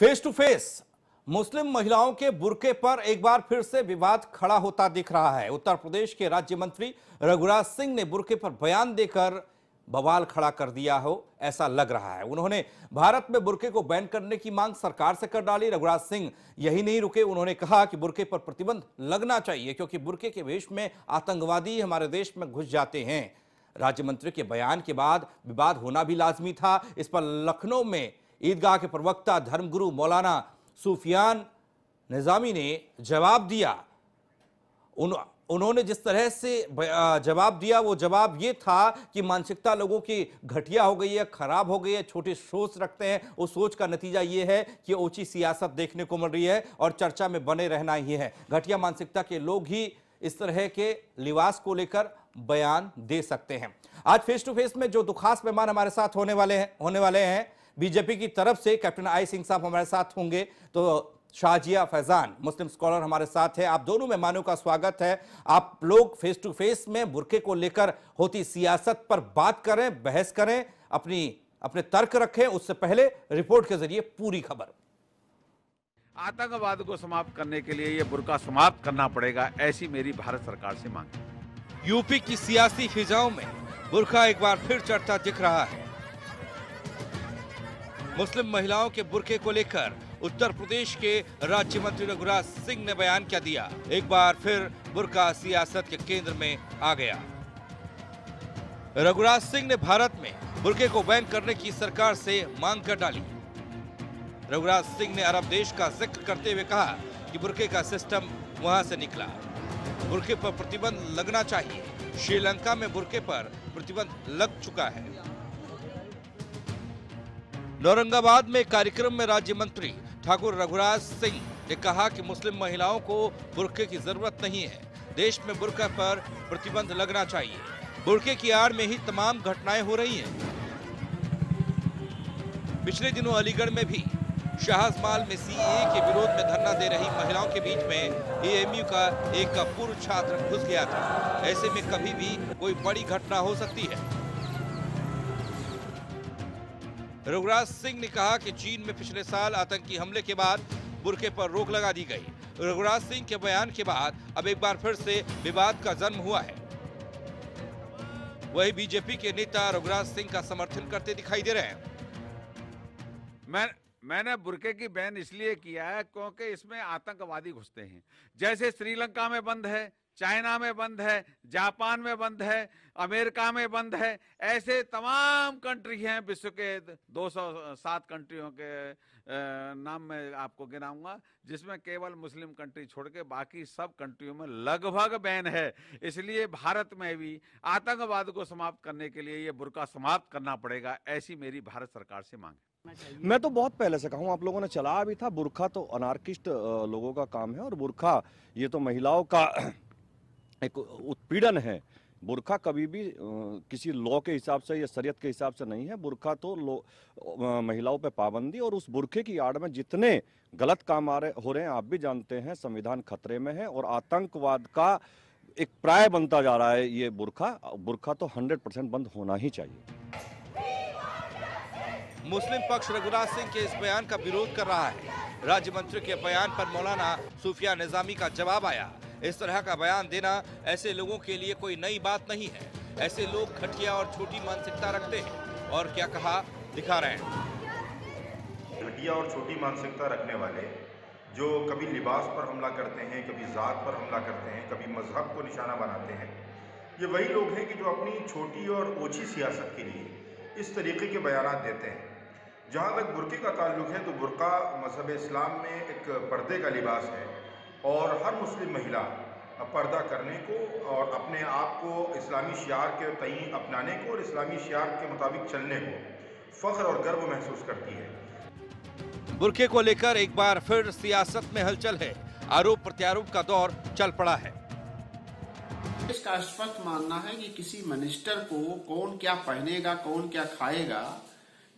Face to face मुस्लिम महिलाओं के बुरके पर एक बार फिर से विवाद खड़ा होता दिख रहा है। उत्तर प्रदेश के राज्य मंत्री रघुराज सिंह ने बुरके पर बयान देकर बवाल खड़ा कर दिया हो, ऐसा लग रहा है। उन्होंने भारत में बुरके को बैन करने की मांग सरकार से कर डाली। रघुराज सिंह यही नहीं रुके, उन्होंने कहा कि बुरके पर प्रतिबंध लगना चाहिए, क्योंकि बुरके के वेश में आतंकवादी हमारे देश में घुस जाते हैं। राज्य मंत्री के बयान के बाद विवाद होना भी लाजमी था। इस पर लखनऊ में ईदगाह के प्रवक्ता, धर्मगुरु मौलाना सूफियान निजामी ने जवाब दिया। उन, उन्होंने जिस तरह से जवाब दिया, वो जवाब ये था कि मानसिकता लोगों की घटिया हो गई है, खराब हो गई है, छोटी सोच रखते हैं। उस सोच का नतीजा ये है कि ऊँची सियासत देखने को मिल रही है और चर्चा में बने रहना ही है। घटिया मानसिकता के लोग ही इस तरह के लिबास को लेकर बयान दे सकते हैं। आज फेस टू फेस में जो दुखास मेहमान हमारे साथ होने वाले हैं, होने वाले हैं बीजेपी की तरफ़ से कैप्टन आई सिंह साहब हमारे साथ होंगे। तो शाहजिया फैजान मुस्लिम स्कॉलर हमारे साथ है। आप दोनों मेहमानों का स्वागत है। आप लोग फेस टू फेस में बुरके को लेकर होती सियासत पर बात करें बहस करें अपनी अपने तर्क रखें। उससे पहले रिपोर्ट के ज़रिए पूरी खबर। आतंकवाद को समाप्त करने के लिए यह बुरका समाप्त करना पड़ेगा ऐसी मेरी भारत सरकार से मांग। यूपी की सियासी फिजाओं में बुरखा एक बार फिर चर्चा दिख रहा है। मुस्लिम महिलाओं के बुरके को लेकर उत्तर प्रदेश के राज्य मंत्री रघुराज सिंह ने बयान क्या दिया? एक बार फिर बुरका सियासत के केंद्र में आ गया। रघुराज सिंह ने भारत में बुरके को बैन करने की सरकार से मांग कर डाली। रघुराज सिंह ने अरब देश का ज़िक्र करते हुए कहा कि बुरके का सिस्टम वहाँ से निकला। बुरके पर प्रतिबंध लगना चाहिए। श्रीलंका में बुरके पर प्रतिबंध लग चुका है। औरंगाबाद में कार्यक्रम में राज्य मंत्री ठाकुर रघुराज सिंह ने कहा कि मुस्लिम महिलाओं को बुरके की ज़रूरत नहीं है। देश में बुरका पर प्रतिबंध लगना चाहिए। बुरके की आड़ में ही तमाम घटनाएँ हो रही हैं। पिछले दिनों अलीगढ़ में भी शाहजमाल में सीए के विरोध में धरना दे रही महिलाओं के बीच में एएमयू का एक पूर्व छात्र घुस गया था। ऐसे में कभी भी कोई बड़ी घटना हो सकती है। रघुराज सिंह ने कहा कि चीन में पिछले साल आतंकी हमले के बाद बुरके पर रोक लगा दी गई। रघुराज सिंह के बयान के बाद अब एक बार फिर से विवाद का जन्म हुआ है। वही बीजेपी के नेता रघुराज सिंह का समर्थन करते दिखाई दे रहे हैं। मैं, मैंने बुरके की बैन इसलिए किया है क्योंकि इसमें आतंकवादी घुसते हैं। जैसे श्रीलंका में बंद है चाइना में बंद है, जापान में बंद है, अमेरिका में बंद है, ऐसे तमाम कंट्री हैं, विश्व के 207 कंट्रियों के नाम में आपको गिनाऊँगा, जिसमें केवल मुस्लिम कंट्री छोड़ के बाकी सब कंट्रियों में लगभग बैन है। इसलिए भारत में भी आतंकवाद को समाप्त करने के लिए ये बुरका समाप्त करना पड़ेगा, ऐसी मेरी भारत सरकार से मांग मैं तो बहुत पहले से कहूँ, आप लोगों ने चलाया भी था, बुरखा तो अनार्किस्ट लोगों का काम है, और बुरखा, ये तो महिलाओं का एक उत्पीड़न है। बुरखा कभी भी किसी लॉ के हिसाब से या शरीयत के हिसाब से नहीं है। बुरखा तो महिलाओं पर पाबंदी और उस बुरखे की आड़ में जितने गलत काम आ रहे, हो रहे हैं, आप भी जानते हैं, संविधान खतरे में है और आतंकवाद का एक प्राय बनता जा रहा है ये बुरखा। बुरखा तो 100 परसेंट बंद होना ही चाहिए। मुस्लिम पक्ष रघुराज सिंह के इस बयान का विरोध कर रहा है। राज्य मंत्री के बयान पर मौलाना सूफिया निजामी का जवाब आया। इस तरह का बयान देना ऐसे लोगों के लिए कोई नई बात नहीं है। ऐसे लोग घटिया और छोटी मानसिकता रखते हैं और क्या कहा दिखा रहे हैं। घटिया और छोटी मानसिकता रखने वाले जो कभी लिबास पर हमला करते हैं, कभी ज़ात पर हमला करते हैं, कभी मज़हब को निशाना बनाते हैं, ये वही लोग हैं कि जो अपनी छोटी और ओछी सियासत के लिए इस तरीके के बयान देते हैं। जहाँ तक बुरके का ताल्लुक है तो बुरका मज़हब इस्लाम में एक पर्दे का लिबास है। और हर मुस्लिम महिला पर्दा करने को और अपने आप को इस्लामी शार के तई अपनाने को और इस्लामी शार के मुताबिक चलने को फ़ख्र और गर्व महसूस करती है। बुरके को लेकर एक बार फिर सियासत में हलचल है। आरोप प्रत्यारोप का दौर चल पड़ा है। इसका स्पष्ट मानना है कि किसी मिनिस्टर को कौन क्या पहनेगा कौन क्या खाएगा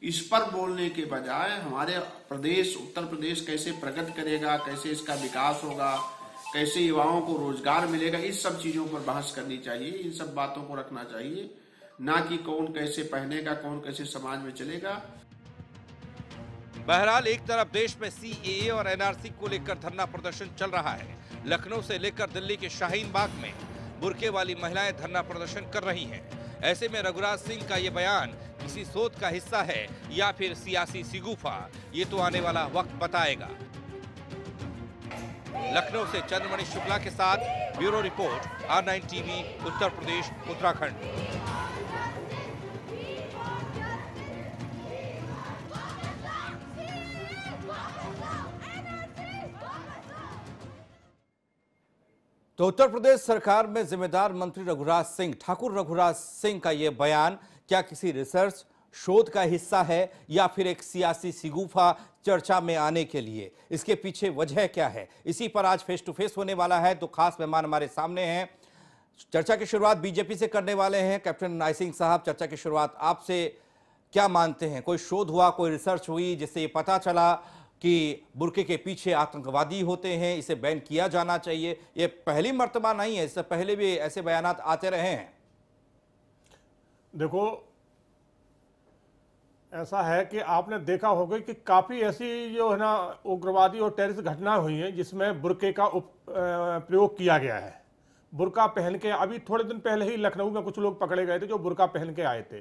इस पर बोलने के बजाय हमारे प्रदेश, उत्तर प्रदेश कैसे प्रगति करेगा, कैसे इसका विकास होगा, कैसे युवाओं को रोज़गार मिलेगा, इस सब चीज़ों पर बहस करनी चाहिए, इन सब बातों को रखना चाहिए, ना कि कौन कैसे पहनेगा, कौन कैसे समाज में चलेगा। बहरहाल, एक तरफ़ देश में सीएए और एनआरसी को लेकर धरना प्रदर्शन चल रहा है। लखनऊ से लेकर दिल्ली के शाहीन बाग में बुरके वाली महिलाएँ धरना प्रदर्शन कर रही हैं। ऐसे में रघुराज सिंह का ये बयान किसी सोच का हिस्सा है या फिर सियासी सिगुफा, ये तो आने वाला वक्त बताएगा। लखनऊ से चंद्रमणि शुक्ला के साथ bureau report, R nine TV, Uttar Pradesh, Uttarakhand. तो उत्तर प्रदेश सरकार में जिम्मेदार मंत्री रघुराज सिंह, ठाकुर रघुराज सिंह का यह बयान, क्या किसी रिसर्च शोध का हिस्सा है या फिर एक सियासी सिगुफा चर्चा में आने के लिए? इसके पीछे वजह क्या है? इसी पर आज फेस टू फेस होने वाला है तो खास मेहमान हमारे सामने हैं। चर्चा की शुरुआत बीजेपी से करने वाले हैं। कैप्टन नाई सिंह साहब, चर्चा की शुरुआत आपसे क्या मानते हैं? कोई शोध हुआ, कोई रिसर्च हुई, जिससे ये पता चला कि बुरके के पीछे आतंकवादी होते हैं, इसे बैन किया जाना चाहिए। ये पहली मर्तबा नहीं है, इससे पहले भी ऐसे बयान आते रहे हैं। देखो, ऐसा है कि आपने देखा होगा कि काफ़ी ऐसी जो है ना, उग्रवादी और टेररिस्ट घटनाएँ हुई हैं, जिसमें बुरके का उप प्रयोग किया गया है। बुरका पहन के, अभी थोड़े दिन पहले ही लखनऊ में कुछ लोग पकड़े गए थे जो बुरका पहन के आए थे।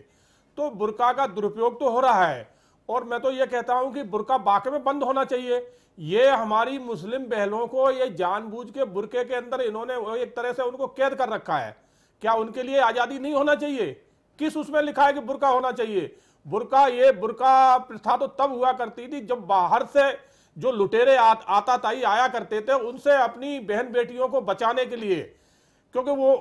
तो बुरका का दुरुपयोग तो हो रहा है और मैं तो ये कहता हूँ कि बुरका वाकई में बंद होना चाहिए। ये हमारी मुस्लिम बहनों को ये जानबूझ के बुरके के अंदर इन्होंने एक तरह से उनको कैद कर रखा है। क्या उनके लिए आज़ादी नहीं होना चाहिए? किस उसमें लिखा है कि बुरका होना चाहिए? बुरका ये बुरका प्रथा तो तब हुआ करती थी जब बाहर से जो लुटेरे आ, आता ताई आया करते थे उनसे अपनी बहन बेटियों को बचाने के लिए। क्योंकि वो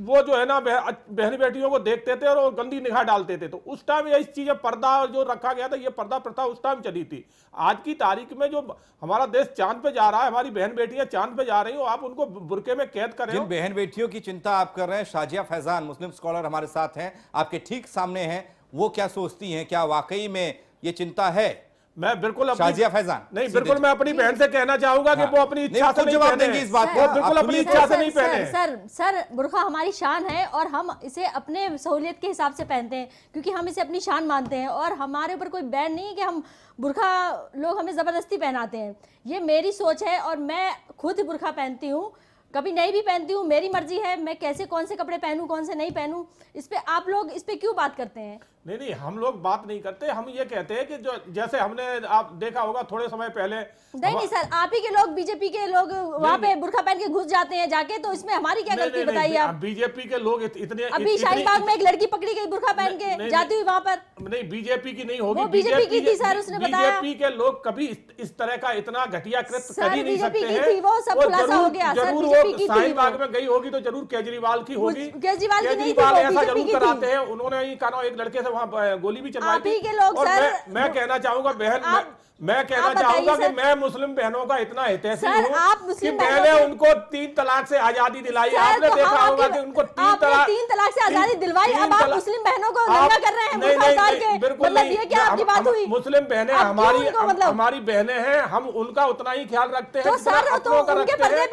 वो जो है ना बहन बेटियों को देखते थे और गंदी निगाह डालते थे। तो उस टाइम ये चीज़ें पर्दा जो रखा गया था ये पर्दा प्रथा उस टाइम चली थी। आज की तारीख में जो हमारा देश चाँद पे जा रहा है हमारी बहन बेटियाँ चाँद पे जा रही हो आप उनको बुरके में कैद कर रहे जिन बहन बेटियों की चिंता आप कर रहे हैं शाजिया फैजान मुस्लिम स्कॉलर हमारे साथ हैं आपके ठीक सामने हैं वो क्या सोचती हैं क्या वाकई में ये चिंता है? मैं बिल्कुल शाजिया फैजान नहीं बिल्कुल मैं अपनी बहन से कहना चाहूँगा कि वो अपनी इच्छा से जवाब देंगे इस बात को। बिल्कुल अपनी इच्छा से नहीं पहने। सर सर बुरखा हमारी शान है और हम इसे अपने सहूलियत के हिसाब से पहनते हैं क्योंकि हम इसे अपनी शान मानते हैं और हमारे ऊपर कोई बैन नहीं है कि हम बुरखा लोग हमें ज़बरदस्ती पहनाते हैं। ये मेरी सोच है और मैं खुद बुरखा पहनती हूँ। कभी नहीं भी पहनती हूँ मेरी मर्ज़ी है मैं कैसे कौन से कपड़े पहनूं कौन से नहीं पहनूं? इस पे आप लोग इस पर क्यों बात करते हैं? नहीं नहीं हम लोग बात नहीं करते हम ये कहते हैं कि जो जैसे हमने आप देखा होगा थोड़े समय पहले नहीं नहीं सर आप ही के लोग बीजेपी के लोग वहाँ पे बुरखा पहन के घुस जाते हैं जाके तो इसमें हमारी क्या गलती बताइए आप? बीजेपी के लोग इतने अभी शाहीबाग में एक लड़की पकड़ी गई बुरखा पहन के जाती हुई वहाँ पर। नहीं बीजेपी की नहीं होगी बीजेपी की थी सर उसने बताया। बीजेपी के लोग कभी इस तरह का इतना घटिया कृत कर ही नहीं सकते हैं। वो सब खुलासा हो गया सर बीजेपी की शाहीबाग में गई होगी तो ज़रूर केजरीवाल की होगी। केजरीवाल की नहीं ऐसा ज़रूर कराते हैं उन्होंने कहा एक लड़के से वहाँ गोली भी चलवाई थी के लोग और सर। मैं, मैं कहना चाहूँगा बहन मैं कहना चाहूँगा कि मैं मुस्लिम बहनों का इतना हितैषी हूँ कि मैंने उनको तीन तलाक से आज़ादी दिलाई। आपने तो देखा होगा कि उनको तीन तलाक तीन तलाक से आज़ादी दिलवाई। अब आप मुस्लिम बहनों को कर रहे हैं नहीं नहीं नहीं बिल्कुल मतलब ये क्या आपकी बात हुई? मुस्लिम बहने हमारी मतलब? हमारी बहनें हैं हम उनका उतना ही ख्याल रखते हैं तो तो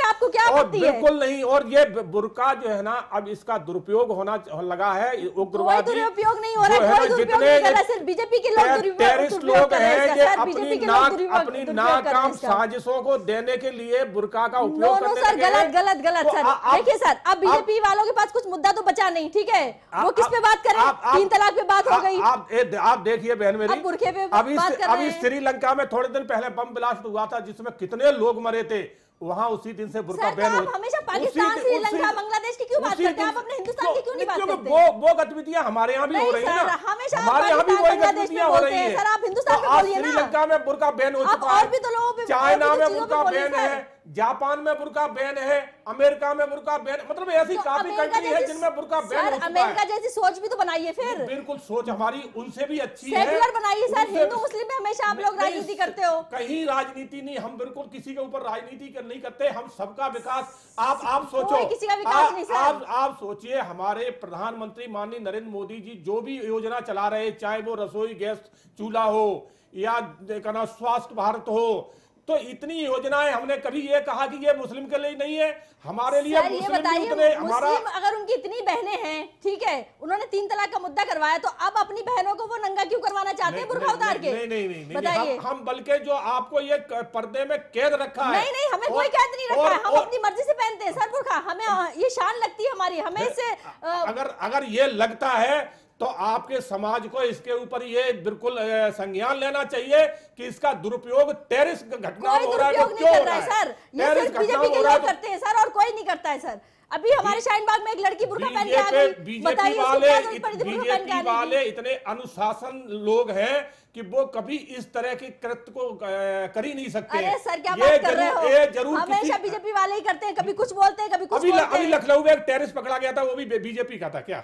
आपको क्या है? बिल्कुल नहीं और ये बुरका जो है ना अब इसका दुरुपयोग होना लगा है। उग्रवाद दुरुपयोग नहीं हो रहा है नहीं सिर्फ़ बीजेपी के लोग टेररिस्ट लोग हैं ये अपनी नाक अपनी नाकाम साजिशों को देने के लिए बुरका का उपयोग करने सर गलत गलत गलत सर देखिए सर अब बीजेपी वालों के पास कुछ मुद्दा तो बचा नहीं ठीक है? वो किस पे बात करें? तीन तलाक पे बात हो गई। आप आप देखिए बहन मेरी बुरखे पे अभी अभी श्रीलंका में थोड़े दिन पहले बम ब्लास्ट हुआ था जिसमें कितने लोग मरे थे। वहाँ उसी दिन से बुरका बैन हो हमेशा पाकिस्तान श्रीलंका बांग्लादेश की क्यों बात करते हैं? आप अपने हिंदुस्तान की क्यों नहीं बात करते? वो वो गतिविधियाँ हमारे यहाँ भी हो रही है हमेशा हमारे यहाँ भी वही गतिविधियाँ हो रही है। सर आप हिंदुस्तान में बोलिए ना। श्रीलंका में बुरका बैन हो चुका है। भी तो लोगों चाइना में बुरका बैन है। जापान में बुरका बैन है अमेरिका में बुरका बैन मतलब ऐसी तो काफ़ी कंट्री है जिनमें बुरका बैन है अमेरिका जैसी सोच भी तो बनाइए फिर। बिल्कुल सोच हमारी उनसे भी अच्छी है। सेकुलर बनाइए सर हिंदू मुस्लिम में हमेशा आप लोग राजनीति करते हो। कहीं राजनीति नहीं हम बिल्कुल किसी के ऊपर राजनीति नहीं करते हम सबका विकास आप आप सोचो। किसी का विकास नहीं सर। आप आप सोचिए हमारे प्रधानमंत्री माननीय नरेंद्र मोदी जी जो भी योजना चला रहे चाहे वो रसोई गैस चूल्हा हो या कहना स्वास्थ्य भारत हो तो इतनी योजनाएँ हमने कभी ये कहा कि ये मुस्लिम के लिए नहीं है। हमारे लिए मुस्लिम बताइए हमारा अगर उनकी इतनी बहनें हैं ठीक है उन्होंने तीन तलाक का मुद्दा करवाया तो अब अपनी बहनों को वो नंगा क्यों करवाना चाहते हैं बुरखा उतार के? नहीं नहीं नहीं, बताइए। हम, हम बल्कि जो आपको ये पर्दे में कैद रखा है। नहीं नहीं हमें कोई कैद नहीं रखा है हम अपनी मर्ज़ी से पहनते हैं सर बुरखा हमें ये शान लगती है हमारी हमें इससे अगर अगर ये लगता है तो आपके समाज को इसके ऊपर ये बिल्कुल संज्ञान लेना चाहिए कि इसका दुरुपयोग टेरिस घटना हो रहा है तो क्यों हो रहा है? सर। ये टेरिस सिर्फ़ घटना बीजेपी के लोग तो करते हैं सर और कोई नहीं करता है सर। अभी हमारे शाहीन बाग में एक लड़की बुरखा पहन के आ गई। बीजेपी वाले बीजेपी वाले इतने अनुशासन लोग हैं कि वो कभी इस तरह के कृत्य को कर ही नहीं सकते। अरे सर क्या बात कर रहे हो? ज़रूर हमेशा बीजेपी वाले ही करते हैं कभी कुछ बोलते हैं कभी कुछ अभी लखनऊ में एक टेरिस पकड़ा गया था वो भी बीजेपी का था क्या?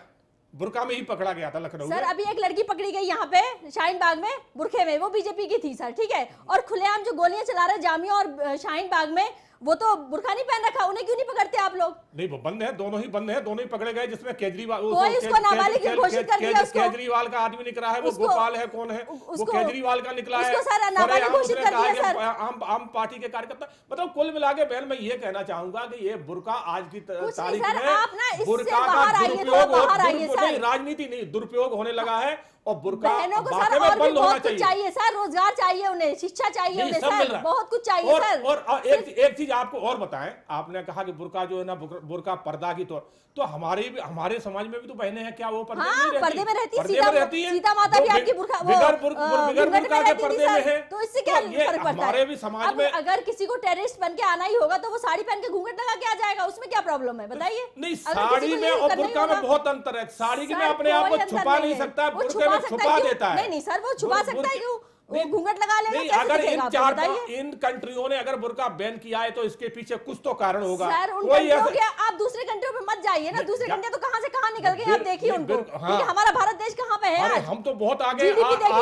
बुरका में ही पकड़ा गया था लखनऊ सर अभी एक लड़की पकड़ी गई यहाँ पे शाहीन बाग में बुरखे में वो बीजेपी की थी सर ठीक है? और खुलेआम जो गोलियाँ चला रहे जामिया और शाहीन बाग में वो तो बुरखा नहीं पहन रखा उन्हें क्यों नहीं पकड़ते आप लोग? नहीं वो बंद है दोनों ही बंद है दोनों ही पकड़े गए जिसमें केजरीवाल कोई उसको नाबालिग घोषित कर दिया उसको। केजरीवाल का आदमी निकला है वो गोपाल है कौन है? वो केजरीवाल का निकला है। उसको नाबालिग घोषित कर दिया सर। आम आम पार्टी के कार्यकर्ता मतलब कुल मिला के बहन मैं ये कहना चाहूँगा कि ये बुरका आज की तारीख में बुरका का दुरुपयोग राजनीति नहीं दुरुपयोग होने लगा है। और बुरका बहनों को सर और भी बहुत कुछ चाहिए। सर रोज़गार चाहिए उन्हें शिक्षा चाहिए उन्हें सर बहुत कुछ चाहिए और, सर। और, और एक एक चीज़ आपको और बताएँ आपने कहा कि बुरका जो है ना बुरका पर्दा की तौर तो हमारे भी हमारे समाज में भी तो बहनें हैं क्या वो पर्दे हाँ, में? पर्दे में रहती है, सीता- रहती हैं? सीता माता भी आपकी वो, बिगर बुरका के पर्दे में है। तो इससे क्या फ़र्क पड़ता हमारे भी समाज में अगर किसी को टेररिस्ट बन के आना ही होगा तो वो साड़ी पहन के घूंघट लगा के आ जाएगा उसमें क्या प्रॉब्लम है बताइए? नहीं साड़ी में और बुरका में बहुत अंतर है। साड़ी के में अपने आप को छुपा नहीं सकता बुरके में छुपा देता है। नहीं नहीं सर वो छुपा सकता है क्यों? घूंघट लगा लेगा अगर इन चार इन कंट्रियों ने अगर बुरका बैन किया है तो इसके पीछे कुछ तो कारण होगा। सर उन कंट्रियों आप दूसरे कंट्रियों पे मत जाइए ना। दूसरे कंट्रियाँ तो कहाँ से कहाँ निकल गए आप देखिए उनको। हाँ। क्योंकि हमारा भारत देश कहाँ पे है हम तो बहुत आगे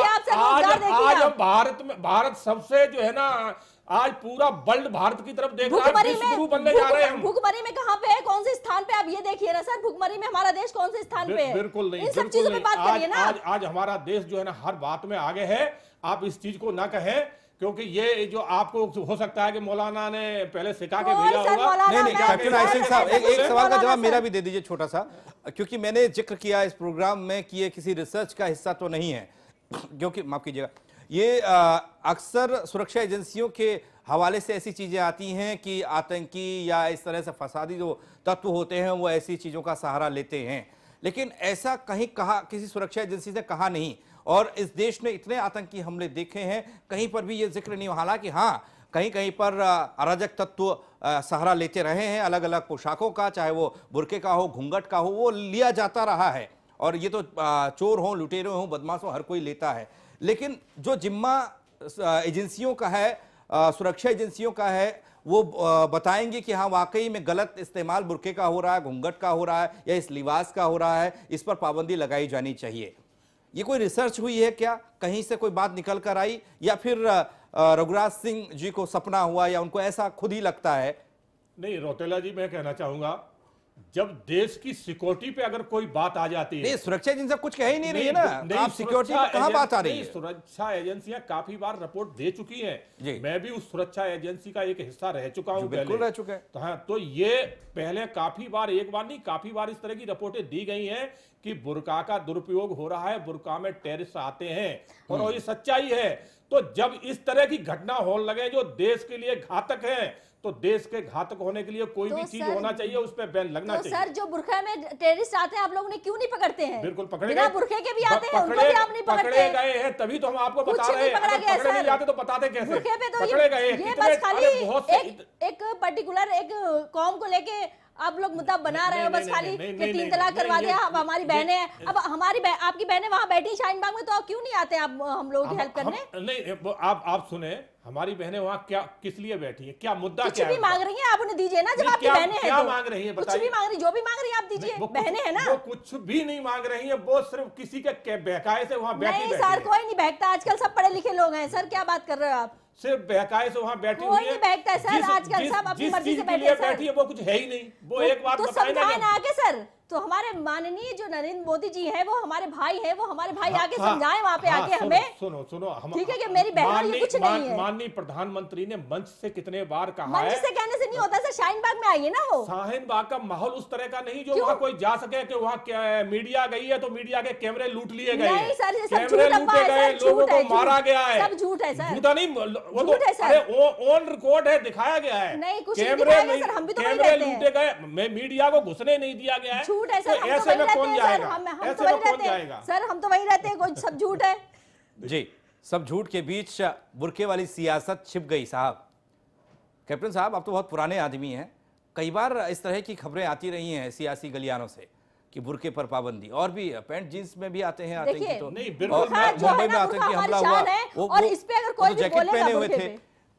आज। हम भारत में भारत सबसे जो है ना आज पूरा वर्ल्ड भारत की तरफ़ देख रहा है में गुरु बनने जा रहे हैं हम। भुखमरी में कहाँ पे है? कौन से स्थान पे? आप ये देखिए ना सर भुखमरी में हमारा देश कौन से स्थान पे है? बिल्कुल नहीं इन सब बिल्कुल चीज़ों पे नहीं। बात आज करिए ना। आज आज हमारा देश जो है ना हर बात में आगे है। आप इस चीज़ को ना कहें क्योंकि ये जो आपको हो सकता है कि मौलाना ने पहले सिखा के भेजा होगा। नहीं नहीं कैप्टन सिंह साहब एक एक सवाल का जवाब मेरा भी दे दीजिए छोटा सा क्योंकि मैंने ज़िक्र किया इस प्रोग्राम में कि ये किसी रिसर्च का हिस्सा तो नहीं है। क्योंकि माफ़ कीजिएगा ये अक्सर सुरक्षा एजेंसियों के हवाले से ऐसी चीज़ें आती हैं कि आतंकी या इस तरह से फसादी जो तत्व होते हैं, वो ऐसी चीज़ों का सहारा लेते हैं। लेकिन ऐसा कहीं कहा, किसी सुरक्षा एजेंसी से कहा नहीं। और इस देश ने इतने आतंकी हमले देखे हैं, कहीं पर भी ये ज़िक्र नहीं हालाँकि हाँ कहीं कहीं पर अराजक तत्व सहारा लेते रहे हैं अलग अलग पोशाकों का, चाहे वो बुरके का हो, घूंघट का हो, वो लिया जाता रहा है। और ये तो चोर हों, लुटेरे हों, बदमाश हों हर कोई लेता है। लेकिन जो जिम्मा एजेंसियों का है सुरक्षा एजेंसियों का है, वो बताएँगे कि हाँ वाकई में गलत इस्तेमाल बुरके का हो रहा है, घूंघट का हो रहा है या इस लिबास का हो रहा है, इस पर पाबंदी लगाई जानी चाहिए। ये कोई रिसर्च हुई है क्या? कहीं से कोई बात निकल कर आई? या फिर रघुराज सिंह जी को सपना हुआ या उनको ऐसा खुद ही लगता है? नहीं, रोतेला जी, मैं कहना चाहूँगा जब देश की सिक्योरिटी पे अगर कोई बात आ जाती है सुरक्षा एजेंसी कुछ कह ही नहीं रही है ना नहीं, आप सिक्योरिटी में कहाँ बात आ रही है सुरक्षा एजेंसियाँ काफ़ी बार रिपोर्ट दे चुकी। हैं मैं भी उस सुरक्षा एजेंसी का एक हिस्सा रह चुका हूँ बिल्कुल। रह चुका है। तो हाँ तो ये पहले काफ़ी बार एक बार नहीं काफ़ी बार इस तरह की रिपोर्टें दी गई हैं कि बुरका का दुरुपयोग हो रहा है बुरका में टेररिस्ट आते हैं और हम्म। ये सच्चाई है तो जब इस तरह की घटना होने लगे जो देश के लिए घातक है तो देश के घातक होने के लिए कोई तो भी चीज़ होना चाहिए उस पर बैन लगना तो चाहिए। सर जो बुरखा में टेररिस्ट आते हैं आप लोग उन्हें क्यों नहीं पकड़ते हैं? बिल्कुल पकड़े बिना बुरखे के भी आते हैं उनको भी आप नहीं पकड़ते पकड़े गए हैं तभी तो हम आपको बता रहे हैं। पकड़ा नहीं जाते तो बताते कैसे? बुरखे पे तो पकड़े गए एक पर्टिकुलर एक कॉम को लेके आप लोग मुद्दा बना रहे हो बस खाली कि तीन तलाक करवा दिया अब हमारी बहनें हैं अब हमारी आपकी बहनें वहाँ बैठी शाहीन बाग में तो आप क्यों नहीं आते आप हम लोगों की हेल्प करने? नहीं आप आप सुने हमारी बहनें वहाँ क्या किस लिए बैठी हैं? क्या मुद्दा कुछ क्या भी मांग रही हैं आप उन्हें दीजिए ना जब आपकी बहनें हैं क्या तो। मांग रही हैं कुछ भी मांग रही जो भी मांग रही हैं आप दीजिए बहनें हैं ना। वो कुछ भी नहीं मांग रही है वो सिर्फ़ किसी के के बहकाए से वहाँ बैठी नहीं सर कोई नहीं बहकता आजकल सब पढ़े लिखे लोग हैं। सर क्या बात कर रहे हो आप? सिर्फ़ बहकाए से वहाँ बैठी हुई है। बैठता है सर, आजकल सब अपनी मर्ज़ी से बैठे हैं। बैठी है वो कुछ है ही नहीं। वो एक बात तो समझाए ना आके सर। तो हमारे माननीय जो नरेंद्र मोदी जी हैं वो हमारे भाई हैं वो हमारे भाई आके हाँ, समझाएँ वहाँ पे हाँ, आके हमें। सुनो सुनो हम ठीक है कि मेरी बहनों ये कुछ नहीं है। माननीय प्रधानमंत्री ने मंच से कितने बार कहा मंच है? से कहने से नहीं होता सर शाहीन बाग में आइए ना वो शाहीन बाग का माहौल उस तरह का नहीं जो? वहाँ कोई जा सके कि वहाँ मीडिया गई है तो मीडिया के कैमरे लूट लिए गए। नहीं सर, ये सब कैमरे झूठ लूटे है, गए लोगों को मारा गया है। सब झूठ है, सर। झूठा नहीं वो तो अरे ऑन रिकॉर्ड है दिखाया गया है। नहीं, कुछ नहीं कैमरे दिखाया सर, हम भी तो कैमरे रहते हैं। लूटे गए। मैं मीडिया को घुसने नहीं दिया गया है। झूठ है तो सर हम तो वही रहते हैं सर हम हम तो वही रहते हैं। सर हम तो वही रहते हैं कोई सब झूठ है? जी सब झूठ के बीच बुरके वाली सियासत छिप गई साहब। कैप्टन साहब आप तो बहुत पुराने आदमी हैं। कई बार इस तरह की खबरें आती रही हैं सियासी गलियारों से कि बुरके पर पाबंदी। और भी पैंट जींस में भी आते हैं आतंकी देखिए, तो नहीं, बिल्कुल है मुंबई में आतंकी बुरखा हमला हुआ है, वो- और इस पे अगर वो कोई तो भी जैकेट पहने हुए थे।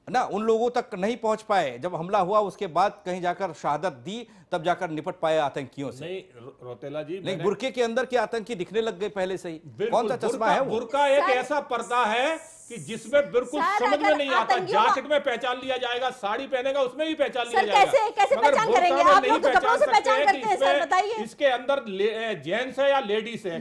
ना उन लोगों तक नहीं पहुँच पाए। जब हमला हुआ उसके बाद कहीं जाकर शहादत दी तब जाकर निपट पाए आतंकियों से। नहीं रोतेला जी नहीं बुरके के अंदर के आतंकी दिखने लग गए पहले से ही। कौन सा चश्मा है बुरका एक ऐसा पर्दा है कि जिसमें बिल्कुल समझ में नहीं आता जैकेट में पहचान लिया जाएगा साड़ी पहनेगा उसमें भी पहचान लिया जाएगा। कैसे- कैसे मगर पहचान करेंगे? आप नहीं लोग तो कपड़ों से सकते पहचान करते हैं, सर, बताइए। इसके अंदर जेंट्स है या लेडीज़ है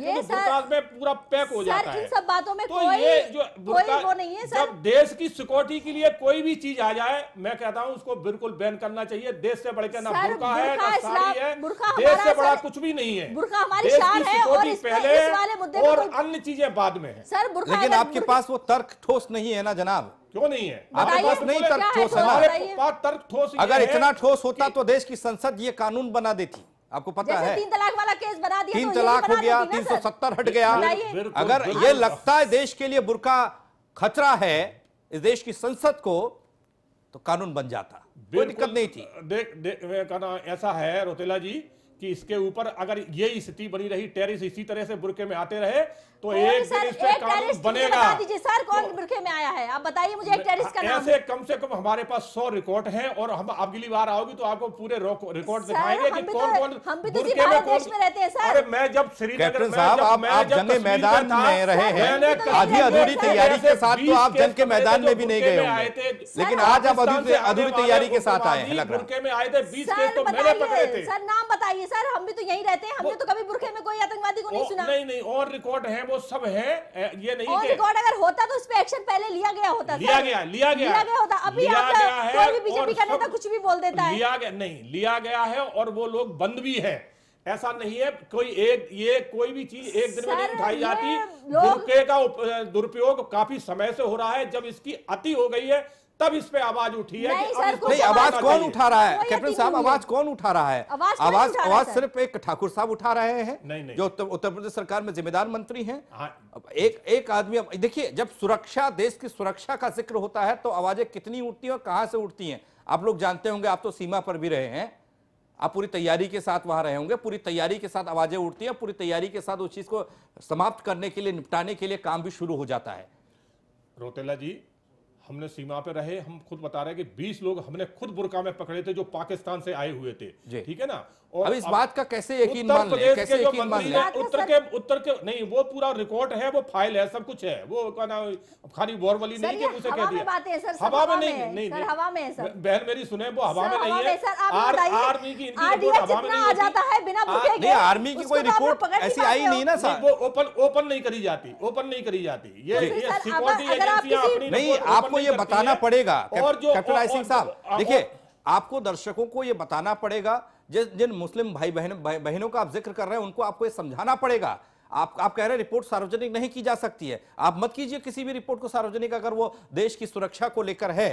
में पूरा पैक हो जाता है। इन सब बातों में तो कोई ये जो कोई वो नहीं है सर। जब देश की सिक्योरिटी के लिए कोई भी चीज़ आ जाए मैं कहता हूँ उसको बिल्कुल बैन करना चाहिए। देश से बढ़ के ना बुर्का है ना साड़ी है देश से बड़ा कुछ भी नहीं है। बुर्का हमारी देश की शान है और सिक्योरिटी पहले और अन्य चीज़ें बाद में है। सर लेकिन आपके पास वो तर्क ठोस नहीं है ना जनाब? क्यों नहीं है? आपके पास नहीं तर्क ठोस है ना? तर्क ठोस अगर इतना ठोस होता तो देश की संसद ये कानून बना देती। आपको पता जैसे है? तीन तलाक वाला केस बना दिया तीन तो तलाक हो गया तीन सौ सत्तर हट गया। अगर ये लगता है देश के लिए बुरका खतरा है इस देश की संसद को तो कानून बन जाता। कोई दिक्कत नहीं थी। देख देख ऐसा है रोतेला जी कि इसके ऊपर अगर ये स्थिति बनी रही टेरिस इसी तरह से बुरके में आते रहे तो एक सर दिन इस पे एक कानून बनेगा। दीजिए सर कौन बुरखे में आया है? आप बताइए मुझे एक टेररिस्ट का नाम। ऐसे कम से कम हमारे पास सौ रिकॉर्ड हैं और हम अगली बार आओगी तो आपको पूरे रिकॉर्ड दिखाएँगे कि कौन तो- कौन हम भी तो बुरके भारत देश में रहते हैं, सर। अरे मैं जब श्रीनगर कैप्टन साहब आप आप जब मैदान में रहे हैं। तो आधी अधूरी तैयारी के साथ तो आप जंग के मैदान में भी नहीं गए होंगे। लेकिन आज आप अधूरी तैयारी के साथ आए हैं लग रहा में आए थे 20 केस तो मैंने पकड़े थे। सर नाम बताइए सर हम भी तो यहीं रहते हैं हमने तो कभी बुरखे में कोई आतंकवादी को नहीं सुना। नहीं नहीं और रिकॉर्ड हैं वो सब हैं ये नहीं और कि रिकॉर्ड अगर होता तो उस पे एक्शन पहले लिया गया होता लिया। गया लिया गया। लिया गया होता। अभी लिया गया है कोई भी बीजेपी का नेता कुछ भी बोल देता है। लिया गया नहीं लिया गया है और वो लोग बंद भी है। ऐसा नहीं है कोई एक ये कोई भी चीज़ एक दिन में नहीं उठाई जाती। का दुरुपयोग काफ़ी समय से हो रहा है जब इसकी अति हो गई है तब इस पे आवाज़ उठी है नहीं, सर, नहीं आवाज़ कौन उठा रहा है? कैप्टन साहब आवाज़ कौन उठा रहा है? आवाज़ आवाज़। सिर्फ़ एक ठाकुर साहब उठा रहे हैं? नहीं, नहीं। जो उत्तर उत्तर प्रदेश सरकार में जिम्मेदार मंत्री हैं। हाँ। एक एक आदमी देखिए जब सुरक्षा देश की सुरक्षा का ज़िक्र होता है तो आवाज़ें कितनी उठती हैं और कहाँ से उठती हैं? आप लोग जानते होंगे आप तो सीमा पर भी रहे हैं। आप पूरी तैयारी के साथ वहाँ रहे होंगे। पूरी तैयारी के साथ आवाज़ें उठती हैं। पूरी तैयारी के साथ उस चीज़ को समाप्त करने के लिए निपटाने के लिए काम भी शुरू हो जाता है। रोतेला जी हमने सीमा पे रहे हम खुद बता रहे हैं कि 20 लोग हमने खुद बुरका में पकड़े थे जो पाकिस्तान से आए हुए थे। ठीक है ना? अब इस बात का कैसे यकीन मान लें? कैसे यकीन मान मंत्री लें? उत्तर के उत्तर के नहीं वो पूरा रिकॉर्ड है वो फ़ाइल है सब कुछ है। वो क्या नाम खाली बोरवली सर, नहीं कि उसे हवा कह में दिया। हैं, सर, हवा में नहीं है, नहीं सर, हवा में है, सर। बहन मेरी सुने वो हवा में नहीं है। सर, आर- आर्मी की इनकी रिपोर्ट हवा में नहीं आ जाता है बिना आ- बुके के नहीं आर्मी की कोई तो रिपोर्ट ऐसी आई नहीं ना साहब। वो ओपन ओपन नहीं करी जाती ओपन नहीं करी जाती। ये तो ये सिक्योरिटी एजेंसियाँ अपनी नहीं आपको ये बताना पड़ेगा और जो कैप्टन आई सिंह साहब देखिए आपको दर्शकों को ये बताना पड़ेगा जिन मुस्लिम भाई बहन बहनों का आप ज़िक्र कर रहे हैं, उनको आपको ये समझाना पड़ेगा। आप आप कह रहे हैं रिपोर्ट सार्वजनिक नहीं की जा सकती है। आप मत कीजिए किसी भी रिपोर्ट को सार्वजनिक अगर वो देश की सुरक्षा को लेकर है।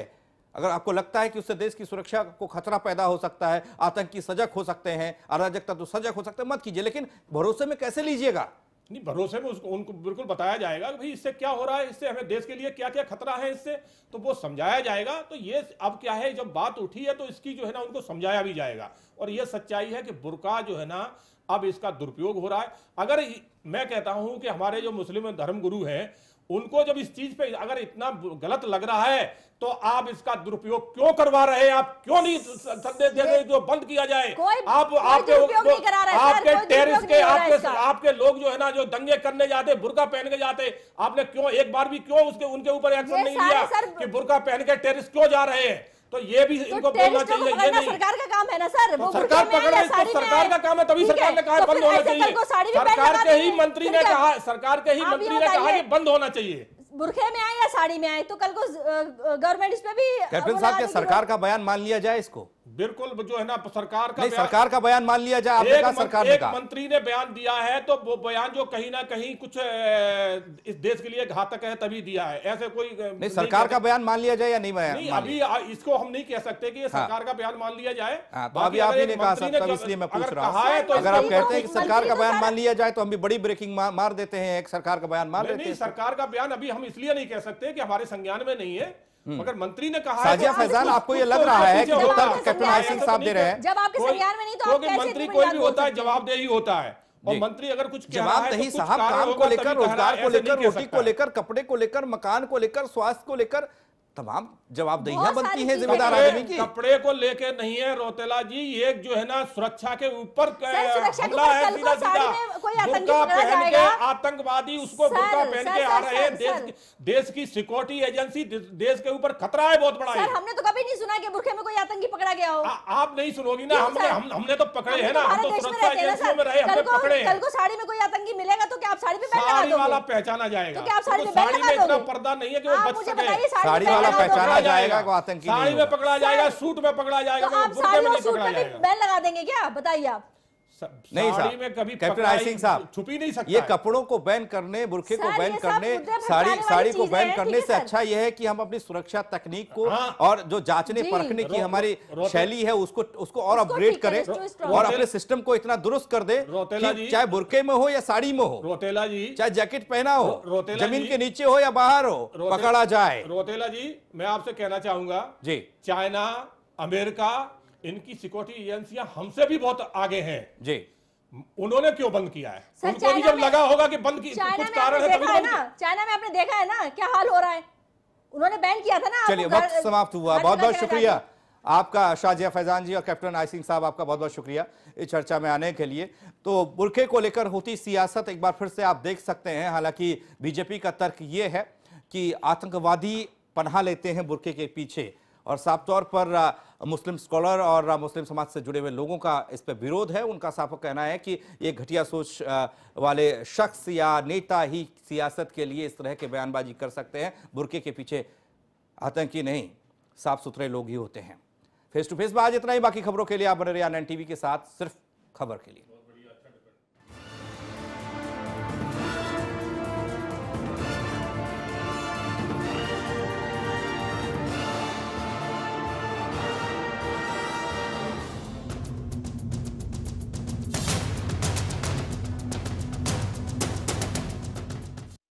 अगर आपको लगता है कि उससे देश की सुरक्षा को खतरा पैदा हो सकता है, आतंकी सजग हो सकते हैं, अराजकता तो सजग हो सकते हैं, मत कीजिए। लेकिन भरोसे में कैसे लीजिएगा? नहीं, भरोसे में उसको, उनको बिल्कुल बताया जाएगा कि भाई इससे क्या हो रहा है, इससे हमें देश के लिए क्या क्या खतरा है इससे। तो वो समझाया जाएगा तो ये अब क्या है, जब बात उठी है तो इसकी जो है ना, उनको समझाया भी जाएगा। और ये सच्चाई है कि बुरका जो है ना, अब इसका दुरुपयोग हो रहा है। अगर मैं कहता हूँ कि हमारे जो मुस्लिम धर्मगुरु हैं उनको जब इस चीज़ पे अगर इतना गलत लग रहा है तो आप इसका दुरुपयोग क्यों करवा रहे हैं? आप क्यों नहीं संदेश दे रहे जो बंद किया जाए? आप आपके आपके टेरिस के आपके लोग जो है ना जो दंगे करने जाते बुरका पहन के जाते आपने क्यों एक बार भी क्यों उसके उनके ऊपर एक्शन नहीं लिया कि बुरका पहन के टेरिस क्यों जा रहे हैं? तो ये भी तो इनको बोलना चाहिए ये नहीं। सरकार का काम है ना सर? तो वो सरकार पकड़ तो सरकार का काम है तभी सरकार ने कहा तो बंद होना चाहिए। सरकार के ही मंत्री ने कहा सरकार के ही मंत्री ने कहा कि बंद होना चाहिए। बुरखे में आए या साड़ी में आए तो कल को गवर्नमेंट इस पे भी कैप्टन साहब क्या सरकार का बयान मान लिया जाए इसको? बिल्कुल जो है ना सरकार का नहीं सरकार का बयान मान लिया जाए आपने कहा सरकार ने एक मंत्री ने बयान दिया है तो वो बयान जो कहीं ना कहीं कुछ इस देश के लिए घातक है तभी दिया है। ऐसे कोई अ, नहीं सरकार का बयान मान लिया जाए या नहीं बयान नहीं अभी इसको हम नहीं कह सकते कि ये हाँ। सरकार का बयान मान लिया जाए। हाँ, तो अभी आप अगर ही ने कहा इसलिए मैं पूछ रहा हूँ। तो अगर आप कहते हैं कि सरकार का बयान मान लिया जाए तो हम भी बड़ी ब्रेकिंग मार, देते हैं एक सरकार का बयान मान नहीं देते हैं सरकार का बयान अभी हम इसलिए नहीं कह सकते कि हमारे संज्ञान में नहीं है। मगर मंत्री ने कहा है साजिया तो फैजान आपको ये लग तो रहा है कि। तक कैप्टन सिंह साहब दे रहे हैं। जब आपके में नहीं तो आप मंत्री कोई भी होता है हैं? जवाबदेही होता है। और मंत्री अगर कुछ कह जवाब तो नहीं साहब काम को लेकर रोज़गार को लेकर रोटी को लेकर कपड़े को लेकर मकान को लेकर स्वास्थ्य को लेकर तमाम जवाबदेहियाँ बहुत बनती है जिम्मेदार आदमी की। कपड़े को लेके नहीं है रोतेला जी ये जो है ना सुरक्षा के ऊपर हमला है सीधा। सीधा बुर्का पहन के आतंकवादी उसको बुर्का पहन के आ रहे हैं। देश की- देश की सिक्योरिटी एजेंसी देश के ऊपर खतरा है बहुत बड़ा है हमने तो कभी नहीं सुना कि बुरखे में कोई आतंकी पकड़ा गया हो। आप नहीं सुनोगी ना हमने हमने तो पकड़े है तो ना हम तो सुरक्षा एजेंसियों में रहे हमने पकड़े कल को साड़ी में कोई आतंकी मिलेगा तो क्या आप साड़ी पे लगा साड़ी वाला पहचाना जाएगा। तो साड़ी तो में इतना पर्दा नहीं है कि वो बच सके। साड़ी वाला? पहचाना जाएगा कि वो आतंकी साड़ी में पकड़ा जाएगा सूट में पकड़ा जाएगा तो बुर्के में नहीं पकड़ा जाएगा। बैन लगा देंगे क्या? बताइए आप। नहीं साड़ी साहब में कभी कैप्टन आई सिंह साहब छुप ही नहीं सकता ये कपड़ों को बैन करने बुरखे को बैन करने साड़ी साड़ी को बैन करने से अच्छा यह है कि हम अपनी सुरक्षा तकनीक को हाँ। और जो जांचने। परखने की हमारी शैली है उसको उसको और अपग्रेड करें और। अपने सिस्टम को इतना दुरुस्त कर दे रोतेला जी। चाहे बुरके में हो या साड़ी में हो रोतेला जी चाहे जैकेट पहना हो ज़मीन के नीचे हो या बाहर हो पकड़ा जाए रोतेला जी मैं आपसे कहना चाहूँगा जी चाइना अमेरिका इनकी सिक्योरिटी एजेंसियाँ हमसे भी बहुत आगे हैं। जी। उन्होंने क्यों बंद किया है? सर, उनको भी जब लगा होगा कि बंद की कुछ कारण है तभी बंद ना? चाइना में आपने देखा है ना? क्या हाल हो रहा है? उन्होंने बैन किया था ना चलिए वक्त समाप्त हुआ। बहुत बहुत शुक्रिया। आपका शाजिया फैजान जी और कैप्टन आई सिंह साहब आपका बहुत बहुत शुक्रिया इस चर्चा में आने के लिए। तो बुरखे को लेकर होती सियासत एक बार फिर से आप देख सकते हैं। हालाँकि बीजेपी का तर्क ये है कि आतंकवादी पनाह लेते हैं बुरखे के पीछे। और साफ़ तौर पर मुस्लिम स्कॉलर और मुस्लिम समाज से जुड़े हुए लोगों का इस पर विरोध है। उनका साफ़ कहना है कि ये घटिया सोच वाले शख्स या नेता ही सियासत के लिए इस तरह के बयानबाजी कर सकते हैं। बुरके के पीछे आतंकी नहीं साफ़ सुथरे लोग ही होते हैं। फेस टू फेस में आज इतना ही। बाकी खबरों के लिए आप बने रहिए आनंद टीवी के साथ। सिर्फ़ खबर के लिए।